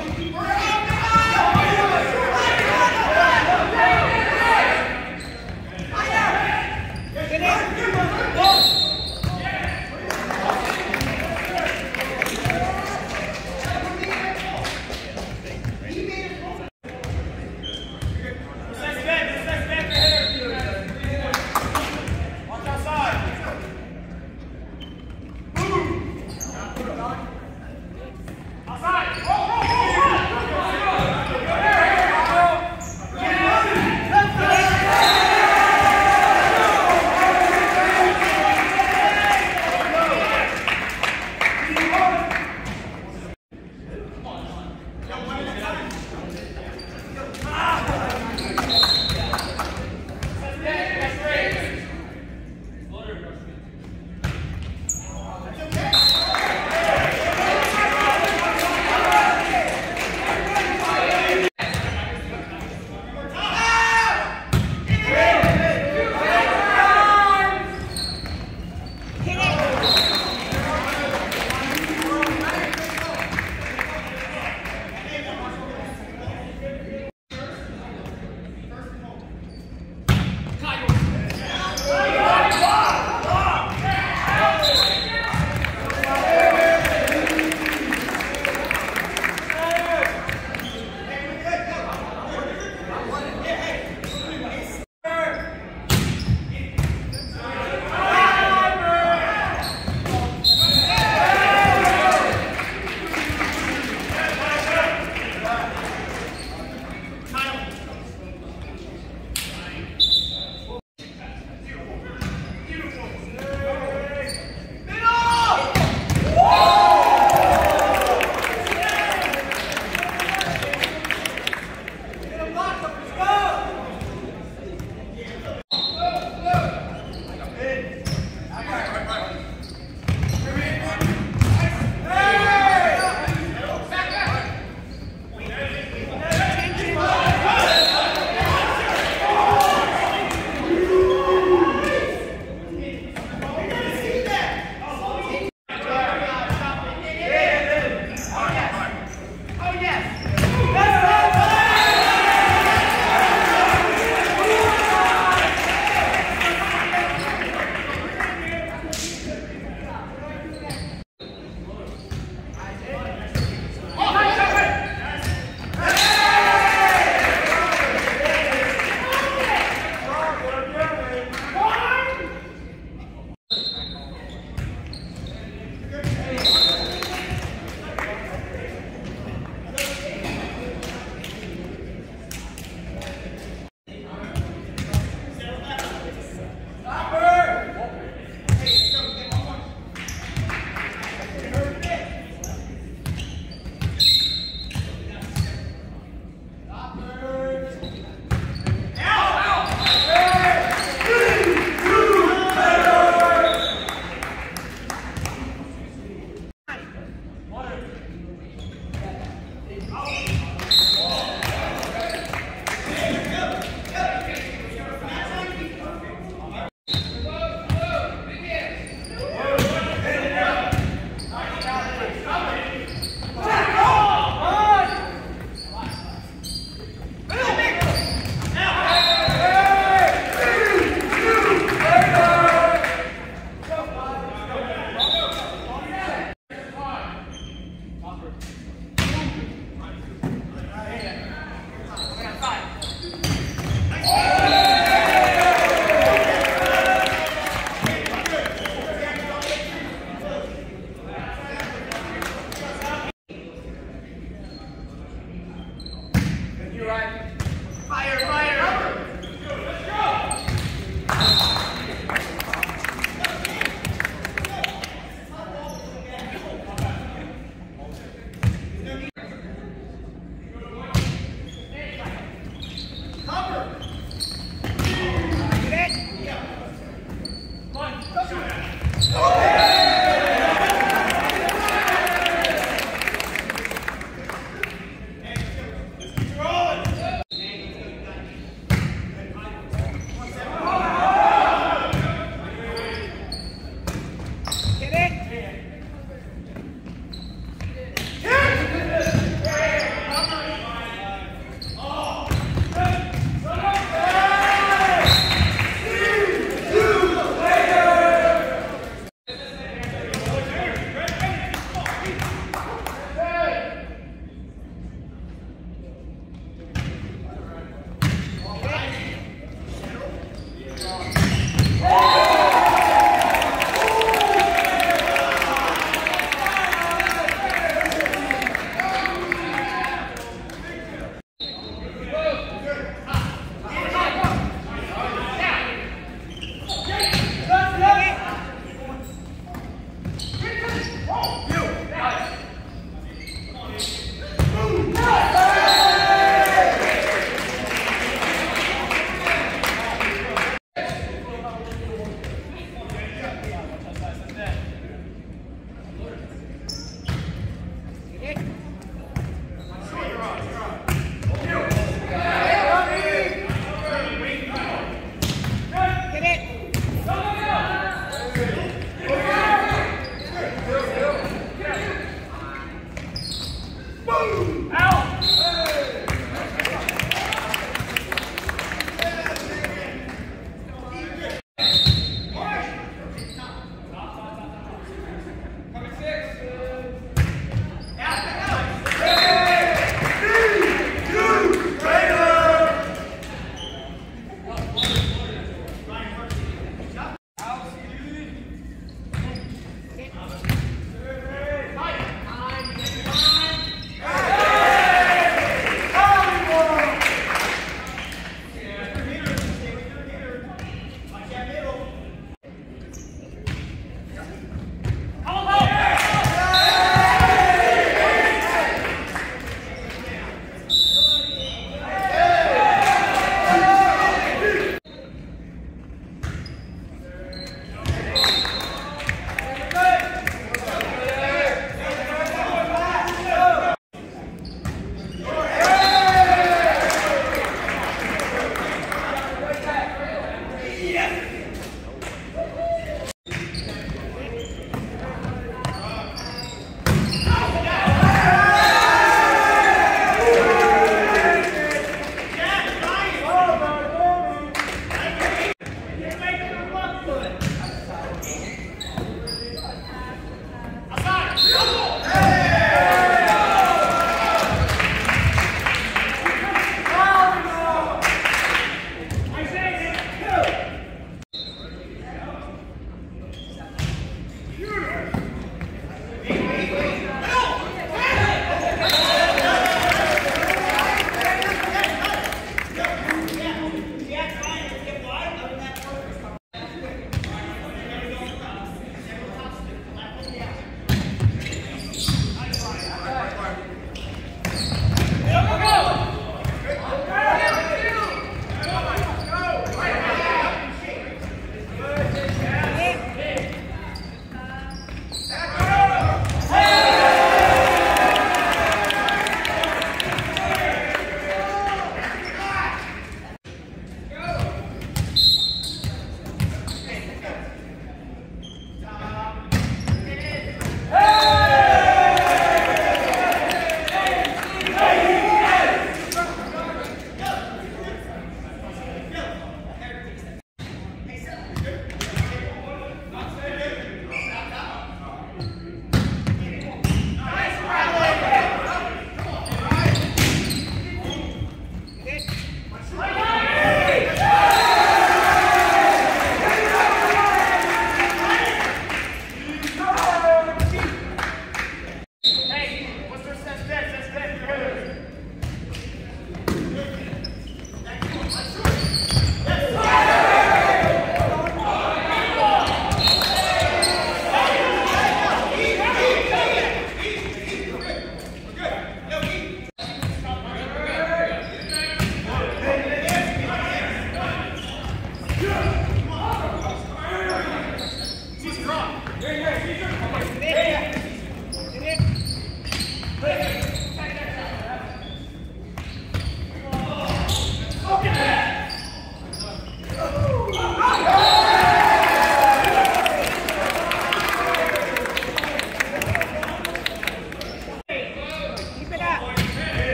Roll, roll,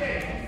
Right